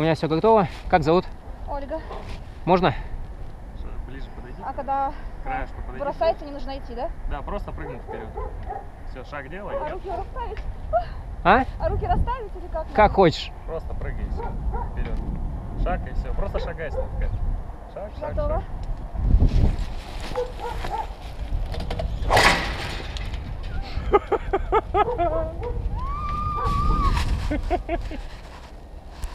У меня все готово. Как зовут? Ольга. Можно? Ближе подойди. А когда Краешку а, подойди. бросается, не нужно идти, да? Да, просто прыгнуть вперед. Все, шаг делай. А руки расставить? А? А руки расставить или как? Как хочешь. Просто прыгай все. Вперед. Шаг и все. Просто шагай слегка. Шаг, шаг, Готово. шаг.